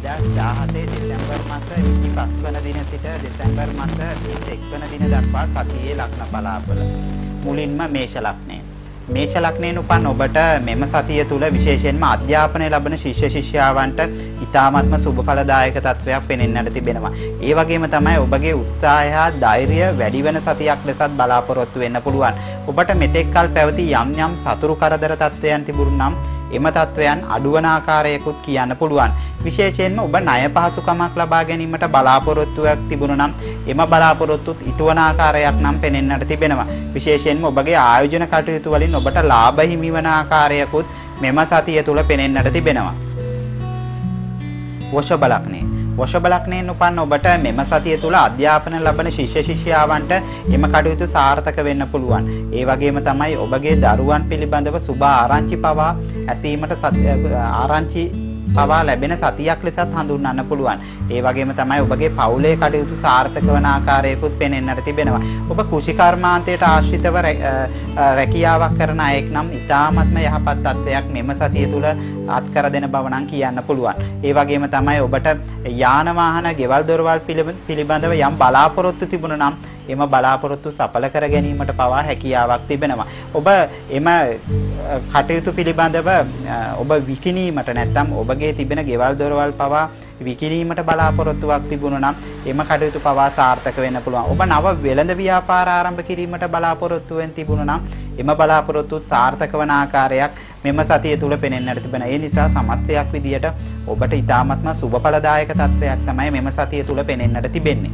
2017 දෙසැම්බර් මාස 25 වන දින සිට දෙසැම්බර් මාස 31 වන දින දක්වා සතියේ ලග්න බලාපොළ මුලින්ම මේෂ ලග්නය මේෂ ලග්නයෙන් උපන් ඔබට මෙම සතිය තුල විශේෂයෙන්ම අධ්‍යාපනය ලබන ශිෂ්‍ය ශිෂ්‍යාවන්ට ඉතාමත්ම සුබඵලදායක තත්වයක් පෙනෙන්නට තිබෙනවා. ඒ වගේම තමයි ඔබගේ උත්සාහය හා ධෛර්යය වැඩි වෙන සතියක් ලෙසත් බලාපොරොත්තු වෙන්න පුළුවන්. ඔබට මෙතෙක් කල පැවති යම් යම් සතුරු කරදර තත්වයන් තිබුණු නම් එම තත්වයන් අඩුවන ආකාරයකුත් කියන්න පුළුවන්. විශේෂයෙන්ම ඔබ ණය පහසුකමක් ලබා ගැනීමට බලාපොරොත්තුවක් තිබුණු නම් එම බලාපොරොත්තුත් ඉටුවන ආකාරයක් නම් පෙනෙන්නට තිබෙනවා. විශේෂයෙන්ම ඔබගේ ආයෝජන කටයුතු වලින් ඔබට ලාභ හිමිවන ආකාරයකුත් මෙම සතිය තුල පෙනෙන්නට තිබෙනවා. වෘෂභ ලග්නය වෘෂභ ලග්නයෙන් උපන්න ඔබට මෙම සතිය තුල අධ්‍යාපන ලබන ශිෂ්‍ය ශිෂ්‍යාවන්ට එම කටයුතු සාර්ථක වෙන්න පුළුවන්. ඒ වගේම තමයි ඔබගේ දරුවන් පිළිබඳව සුබ ආරංචි පවා ඇසීමට ආරංචි පවා ලැබෙන සතියක් ලෙසත් හඳුන්වන්න පුළුවන්. ඒ වගේම තමයි ඔබගේ පවුලේ කටයුතු සාර්ථක වන ආකාරයකුත් පෙනෙන්නට තිබෙනවා. ඔබ කෘෂිකර්මාන්තයට ආශ්‍රිතව රැකියාවක් කරන අයෙක් නම් ඉතාමත්ම යහපත් තත්ත්වයක් මෙම සතිය තුල අත්කර දෙන බව නම් කියන්න පුළුවන්. ඒ වගේම තමයි ඔබට යාන වාහන, ගෙවල් දොරවල් පිළිබඳව යම් බලාපොරොත්තු තිබුණා නම් එම බලාපොරොත්තු සඵල කර ගැනීමට පවා හැකියාවක් තිබෙනවා. ඔබ එම කටයුතු පිළිබඳව ඔබ විකිණීමට නැත්නම් ඔබගේ තිබෙන ගෙවල් දොරවල් පවා විකිණීමට බලාපොරොත්තුවක් තිබුණා නම් එම කටයුතු පවා සාර්ථක වෙන්න පුළුවන්. ඔබ නව වෙළඳ ව්‍යාපාර ආරම්භ කිරීමට බලාපොරොත්තු වෙන තිබුණා නම් එම බලාපොරොත්තු සාර්ථක වන ආකාරයක් මෙම සතිය තුල පෙනෙන්නට තිබෙන. ඒ නිසා සමස්තයක් විදියට ඔබට ඊ타ත්ම සුබඵලදායක තත්වයක් තමයි මෙම සතිය තුල පෙනෙන්නට තිබෙන්නේ.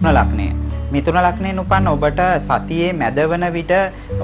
මිථුන ලග්නය. මිථුන ලග්නයෙන් උපන් ඔබට සතියේ මැදවන විට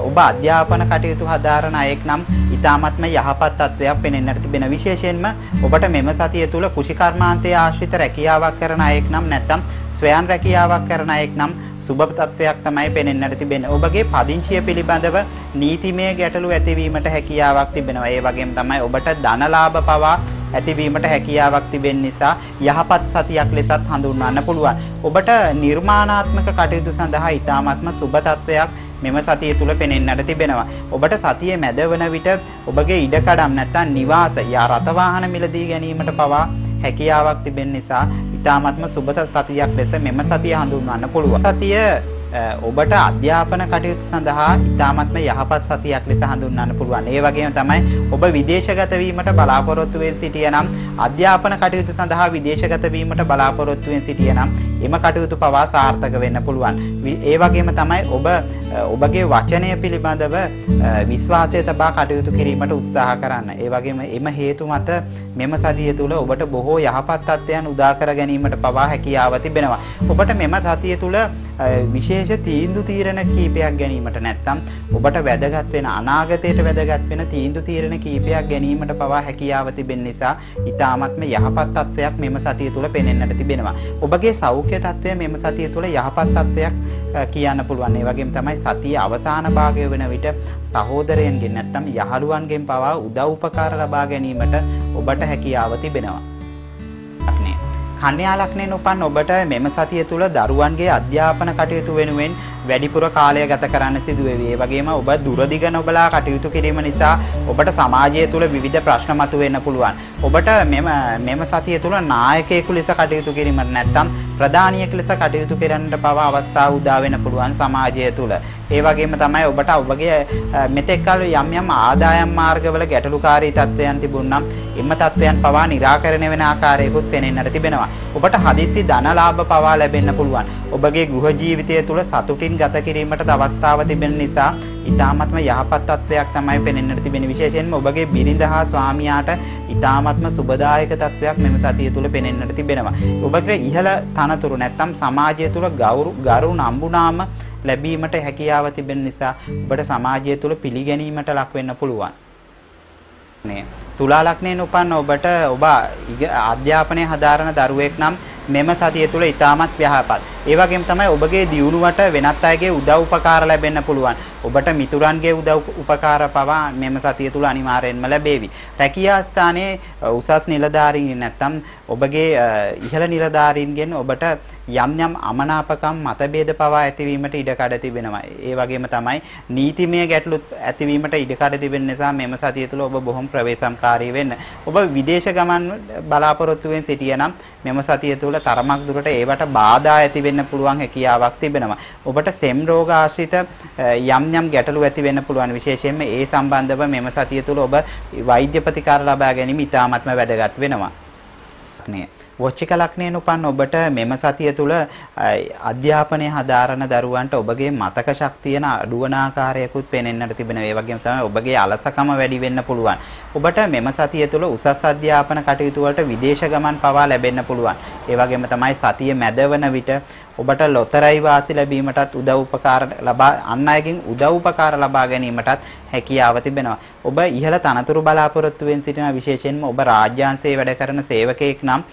ඔබ අධ්‍යාපන කටයුතු හදාරන අයෙක් නම් ඊ타ත්ම යහපත් තත්වයක් පෙනෙන්නට තිබෙන. විශේෂයෙන්ම ඔබට මෙම සතිය තුල කුෂිකර්මාන්තයේ ආශ්‍රිත රැකියාවක් කරන අයෙක් නම් නැත්නම් ස්වයන් රැකියාවක් කරන අයෙක් නම් සුබ තත්වයක් තමයි පෙනෙන්නට තිබෙන්නේ. ඔබගේ පදිංචිය පිළිබඳව නීතිමය ගැටලු ඇතිවීමට හැකියාවක් තිබෙනවා. ඒ වගේම තමයි ඔබට ධනලාභ පවා ඇතිවීමට හැකියාවක් තිබෙන නිසා යහපත් සතියක් ලෙසත් හඳුන්වන්න පුළුවන්. ඔබට නිර්මාණාත්මක කටයුතු සඳහා ඊ타ත්ම සුබ තත්වයක් මෙම සතිය තුල පෙනෙන්නට තිබෙනවා. ඔබට සතියේ මැදවන විට ඔබගේ ඉඩකඩම් නැත්නම් නිවාස යා රත වාහන මිලදී ගැනීමට පවා හැකියාවක් තිබෙන නිසා ඊ타ත්ම සුබ සතියක් ලෙස මෙම සතිය හඳුන්වන්න පුළුවන්. සතිය ඔබට අධ්‍යාපන කටයුතු සඳහා ඉතාමත්ම යහපත් සතියක් ලෙස හඳුන්වන්න පුළුවන්. ඒ වගේම තමයි ඔබ විදේශගත වීමට බලාපොරොත්තු වෙ සිටියනම් අධ්‍යාපන කටයුතු සඳහා විදේශගත වීමට බලාපොරොත්තු වෙ සිටියනම් එම කටයුතු පවා සාර්ථක වෙන්න පුළුවන්. ඒ වගේම තමයි ඔබ ඔබගේ වචනය පිළිබඳව විශ්වාසය තබා කටයුතු කිරීමට උත්සාහ කරන්න. ඒ වගේම එම හේතු මත මෙම සතිය තුල ඔබට බොහෝ යහපත් තත්ත්වයන් උදා කර ගැනීමට පවා හැකියාව තිබෙනවා. ඔබට මෙම සතිය තුල විශේෂ තීන්දුව තීරණ කීපයක් ගැනීමට නැත්නම් ඔබට වැදගත් වෙන අනාගතයට වැදගත් වෙන තීන්දුව තීරණ කීපයක් ගැනීමට පවා හැකියාව තිබෙන නිසා ඊ타ත්ම යහපත් තත්වයක් මෙම සතිය තුල පෙනෙන්නට තිබෙනවා. ඔබගේ සෞඛ්‍ය තත්වය මෙම සතිය තුල යහපත් තත්වයක් කියන්න පුළුවන්. ඒ වගේම තමයි සතිය අවසාන භාගය වෙන විට සහෝදරයන්ගෙන් නැත්නම් යහළුවන්ගෙන් පවා උදව් උපකාර ලබා ගැනීමට ඔබට හැකියාව තිබෙනවා. කන්‍යා ලග්නයෙන් උපන් ඔබට මෙම සතිය තුල දරුවන්ගේ අධ්‍යාපන කටයුතු වෙනුවෙන් වැඩිපුර කාලය ගත කරන්න සිදුවේවි. ඒ වගේම ඔබ දුරදිග නොබලා කටයුතු කිරීම නිසා ඔබට සමාජය තුල විවිධ ප්‍රශ්න මතුවෙන්න පුළුවන්. ඔබට මෙම මෙම සතිය තුල නායකයෙකු ලෙස කටයුතු කිරීමට නැත්නම් ප්‍රධානියෙක් ලෙස කටයුතු කරන්නට පවා අවස්ථාව උදා වෙන්න පුළුවන් සමාජය තුල. ඒ වගේම තමයි ඔබට ඔබගේ මෙතෙක් කල යම් යම් ආදායම් මාර්ගවල ගැටලුකාරී තත්ත්වයන් තිබුණනම් එම තත්ත්වයන් පවා निराකරණය වෙන ආකාරයකුත් පෙනෙන්නට තිබෙනවා. ඔබට හදිසි ධනලාභ පවා ලැබෙන්න පුළුවන්. ඔබගේ ගෘහ ජීවිතය තුළ සතුටින් ගත කිරීමට අවස්ථාව තිබෙන නිසා ඉතාමත්ම යහපත් තත්ත්වයක් තමයි පෙනෙන්නට තිබෙන විශේෂයෙන්ම ඔබගේ බිරිඳ හා ස්වාමියාට ඉතාමත්ම සුබදායක තත්ත්වයක් මෙම සතිය තුළ පෙනෙන්නට තිබෙනවා. ඔබගේ ඉහළ තනතුරු නැත්තම් සමාජය තුළ ගෞරු ගරු නම්බුනාම ලැබීමට හැකියාව තිබෙන නිසා ඔබට සමාජය තුළ පිළිගැනීමට ලක් වෙන්න පුළුවන්. තුලා ලග්නයෙන් උපන්න ඔබට ඔබ අධ්‍යාපනය හදාරන දරුවෙක් නම් මෙම සතිය තුළ ඉතාමත් යහපත්. ඒ වගේම තමයි ඔබගේ දියුණුවට වෙනත් අයගේ උදව් උපකාර ලැබෙන්න පුළුවන්. ඔබට මිතුරන්ගේ උදව් උපකාර පවා මෙම සතිය තුල අනිවාර්යෙන්ම ලැබේවි. රැකියා ස්ථානයේ උසස් නිලධාරීන් නැත්නම් ඔබගේ ඉහළ නිලධාරීන්ගෙන් ඔබට යම් යම් අමනාපකම් මතභේද පවා ඇතිවීමට ඉඩකඩ තිබෙනවා. ඒ වගේම තමයි නීතිමය ගැටලු ඇතිවීමට ඉඩකඩ තිබෙන නිසා මෙම සතිය තුළ ඔබ බොහොම ප්‍රවේශම්කාරී වෙන්න. ඔබ විදේශ ගමන් බලාපොරොත්තුවෙන් සිටියනම් මෙම සතිය තුළ තරමක් දුරට ඒවට බාධා ඇති වෙන්න පුළුවන් හැකියාවක් තිබෙනවා. ඔබට සෙම් රෝග ආශ්‍රිත යම් යම් ගැටලු ඇති වෙන්න පුළුවන් විශේෂයෙන්ම ඒ සම්බන්ධව මෙම සතිය තුළ ඔබ වෛද්‍ය ප්‍රතිකාර ලබා ගැනීම ඉතාමත්ම වැදගත් වෙනවා. වොච්චික ලක්ෂණයෙන් උපන් ඔබට මෙම සතිය තුළ අධ්‍යාපනය හදාරන දරුවන්ට ඔබගේ මතක ශක්තියන අඩුවන ආකාරයකුත් පෙනෙන්නට තිබෙනවා. ඒ වගේම තමයි ඔබගේ අලසකම වැඩි වෙන්න පුළුවන්. ඔබට මෙම සතිය තුළ උසස් අධ්‍යාපන කටයුතු වලට විදේශ ගමන් පවා ලැබෙන්න පුළුවන්. ඒ වගේම තමයි සතිය මැදවන විට ඔබට ලොතරැයි වාසි ලැබීමටත් උදව් උපකාර ලබා අන් අයගෙන් උදව් උපකාර ලබා ගැනීමටත් හැකියාව තිබෙනවා. ඔබ ඉහළ තනතුරු බලාපොරොත්තුවෙන් සිටින විශේෂයෙන්ම ඔබ රාජ්‍යාංශයේ වැඩ කරන සේවකයෙක් නම්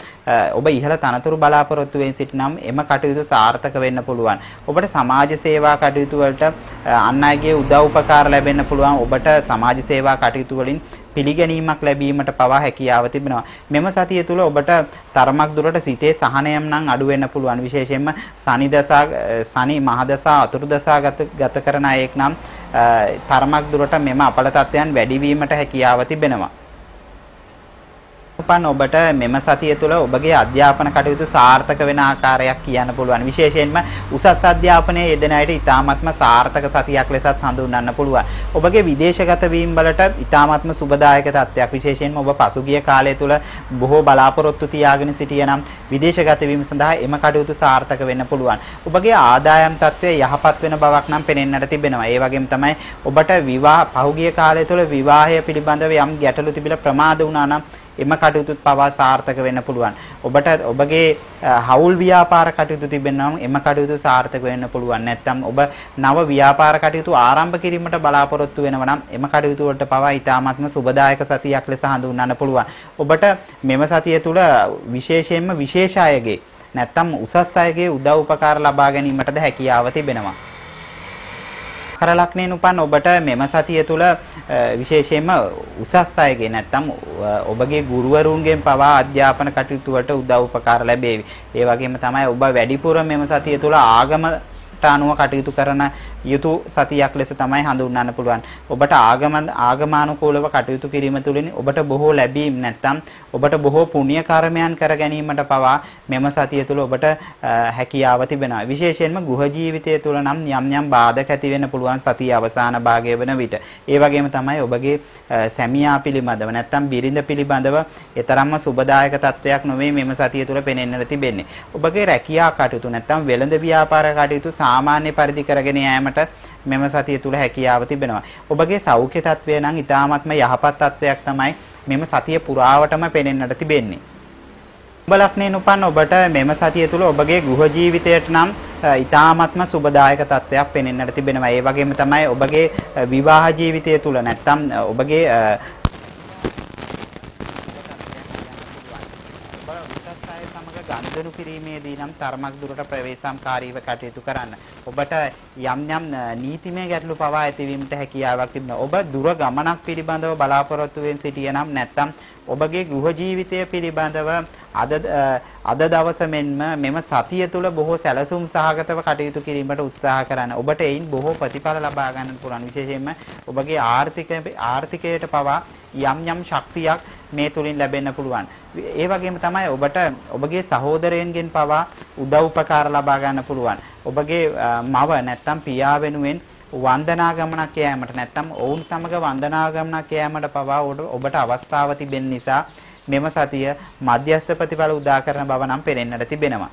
ඔබ ඉහළ තනතුරු බලාපොරොත්තුවෙන් සිටිනම් එම කටයුතු සාර්ථක වෙන්න පුළුවන්. ඔබට සමාජ සේවා කටයුතු වලට අන් අයගේ උදව් උපකාර ලැබෙන්න පුළුවන්. ඔබට සමාජ සේවා කටයුතු වලින් පිළිගැනීමක් ලැබීමට පවා හැකියාව තිබෙනවා. මෙම සතිය තුළ ඔබට තරමක් දුරට සිතේ සහනයම් නම් අඩු වෙන්න පුළුවන්. විශේෂයෙන්ම සනි දසා සනි මහ දසා අතුරු දසා ගත කරන අයෙක් නම් තරමක් දුරට මෙම අපල තත්ත්වයන් වැඩි වීමට හැකියාව තිබෙනවා. උපන් ඔබට මෙම සතිය තුළ ඔබගේ අධ්‍යාපන කටයුතු සාර්ථක වෙන ආකාරයක් කියන්න පුළුවන්. විශේෂයෙන්ම උසස් අධ්‍යාපනයේ යෙදෙන අයට ඉතාමත්ම සාර්ථක සතියක් ලෙසත් හඳුන්වන්න පුළුවන්. ඔබගේ විදේශගත වීම වලට ඉතාමත්ම සුබදායක තත්ත්වයක්. විශේෂයෙන්ම ඔබ පසුගිය කාලය තුළ බොහෝ බලාපොරොත්තු තියාගෙන සිටියනම් විදේශගත වීම සඳහා එම කටයුතු සාර්ථක වෙන්න පුළුවන්. ඔබගේ ආදායම් තත්ත්වය යහපත් වෙන බවක් නම් පෙනෙන්නට තිබෙනවා. ඒ වගේම තමයි ඔබට විවාහ පහුගිය කාලය තුළ විවාහය පිළිබඳව යම් ගැටලු තිබිලා ප්‍රමාද වුණා නම් එම කටයුතුත් පවා සාර්ථක වෙන්න පුළුවන්. ඔබට ඔබගේ හවුල් ව්‍යාපාර කටයුතු තිබෙනවා එම කටයුතු සාර්ථක වෙන්න පුළුවන්. නැත්නම් ඔබ නව ව්‍යාපාර කටයුතු ආරම්භ කිරීමට බලාපොරොත්තු වෙනවා නම් එම කටයුතු වලට පවා ඊ타ත්ම සුබදායක සතියක් ලෙස හඳුන්වන්න පුළුවන්. ඔබට මෙම සතිය තුළ විශේෂයෙන්ම විශේෂ අයගේ නැත්නම් උසස් අයගේ උදව් උපකාර ලබා ගැනීමටද හැකියාව තිබෙනවා. මකර ලග්නයෙන් උපන් ඔබට මෙම සතිය තුළ විශේෂයෙන්ම උසස් අයගේ නැත්තම් ඔබගේ ගුරුවරුන්ගෙන් පවා අධ්‍යාපන කටයුතු වලට උදව් උපකාර ලැබේවි. ඒ වගේම තමයි ඔබ වැඩිපුර මෙම සතිය තුළ ආගම අනුව කටයුතු කරන යුතු සතියක් ලෙස තමයි හඳුන්වන්න පුළුවන්. ඔබට ආගම ආගමානුකූලව කටයුතු කිරීම තුළින් ඔබට බොහෝ ලැබීම් නැත්නම් ඔබට බොහෝ පුණ්‍ය කර්මයන් කර ගැනීමට පවා මෙම සතිය තුළ ඔබට හැකියාව තිබෙනවා. විශේෂයෙන්ම ගෘහ ජීවිතය තුළ නම් යම් යම් බාධක ඇති වෙන්න පුළුවන් සතිය අවසාන භාගය වන විට. ඒ වගේම තමයි ඔබගේ සැමියා පිළිබඳව නැත්නම් බිරිඳ පිළිබඳව ඊතරම්ම සුබදායක තත්වයක් නොවේ මෙම සතිය තුළ පෙනෙන්නට තිබෙන්නේ. ඔබගේ රැකියා කටයුතු නැත්නම් වෙළඳ ව්‍යාපාර කටයුතු සාමාන්‍ය පරිදි කරගෙන යාමට මෙම සතිය තුල හැකියාව තිබෙනවා. ඔබගේ සෞඛ්‍ය තත්වය නම් ඊටාත්ම යහපත් තත්වයක් තමයි මෙම සතිය පුරාවටම පෙනෙන්නට තිබෙන්නේ. ඔබ ලක්ෂණයෙන් උපන් ඔබට මෙම සතිය තුල ඔබගේ ගෘහ ජීවිතයට නම් ඊ타ත්ම සුබදායක තත්වයක් පෙනෙන්නට තිබෙනවා. ඒ වගේම තමයි ඔබගේ විවාහ ජීවිතය තුල නැත්තම් ඔබගේ ගනුදෙනු කිරීමේදී නම් තරමක් දුරට ප්‍රවේශම්කාරීව කටයුතු කරන්න. ඔබට යම් යම් නීතිමය ගැටලු පවා ඇතිවීමට හැකියාවක් තිබෙනවා. ඔබ දුර ගමනක් පිළිබඳව බලාපොරොත්තු වෙන සිටියනම් නැත්නම් ඔබගේ ගෘහ ජීවිතය පිළිබඳව අද අද දවස මෙන්ම මෙම සතිය තුළ බොහෝ සැලසුම් සහගතව කටයුතු කිරීමට උත්සාහ කරන්න. ඔබට එයින් බොහෝ ප්‍රතිඵල ලබා ගන්න පුළුවන්. විශේෂයෙන්ම ඔබගේ ආර්ථික ආර්ථිකයට පවා යම් යම් ශක්තියක් මේ තුලින් ලැබෙන්න පුළුවන්. ඒ වගේම තමයි ඔබට ඔබගේ සහෝදරයන්ගෙන් පවා උදව් උපකාර ලබා ගන්න පුළුවන්. ඔබගේ මව නැත්තම් පියා වෙනුවෙන් වන්දනා ගමනක් යෑමට නැත්තම් ඔවුන් සමග වන්දනා ගමනක් යෑමට පවා ඔබට අවස්ථාව තිබෙන නිසා මෙම සතිය මධ්‍යස්ථ ප්‍රතිඵල උදා කරන බව නම් පෙනෙන්නට තිබෙනවා.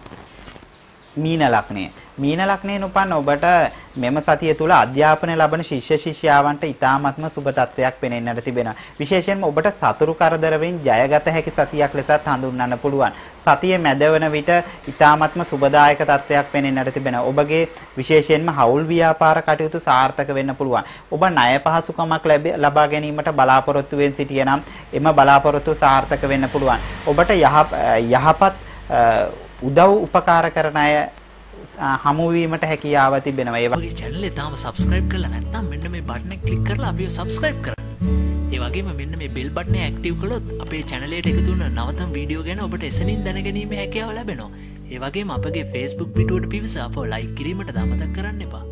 මීන ලග්නය. මීන ලග්නයෙන් උපන් ඔබට මෙම සතිය තුල අධ්‍යාපනය ලබන ශිෂ්‍ය ශිෂ්‍යාවන්ට ඉතාමත්ම සුබ තත්වයක් පෙනෙන්නට තිබෙනවා. විශේෂයෙන්ම ඔබට සතුරු කරදරවෙන් ජයගත හැකි සතියක් ලෙසත් හඳුන්වන්න පුළුවන්. සතිය මැදවන විට ඉතාමත්ම සුබදායක තත්වයක් පෙනෙන්නට තිබෙනවා. ඔබගේ විශේෂයෙන්ම හවුල් ව්‍යාපාර කටයුතු සාර්ථක වෙන්න පුළුවන්. ඔබ ණය පහසුකමක් ලබා ගැනීමට බලාපොරොත්තු වෙන සිටියනම් එම බලාපොරොත්තු සාර්ථක වෙන්න පුළුවන්. ඔබට යහපත් උදව් උපකාර කරන අය හමුවීමට හැකියාව තිබෙනවා. ඒ වගේ චැනල තාම සබස්ක්‍රයිබ් කල නැත්තම් මෙන්න මේ බටන කලික් කරලා අපිය සබස්ක්‍රයිබ් කර ඒවගේ මෙන්න මේ බෙල් බට්න ඇක්ටව් කළොත් අපේ චැනලට එකතුන්න නවතම් වීඩියෝ ගැන ඔබට එසනින් දැනගැනීම හැකියාව ලැබෙනවා. ඒවගේ අපගේ ෆස්බුක් පිටුවට පිවිස අප ලයි කිරීමට දමතක් කරන්න එපා.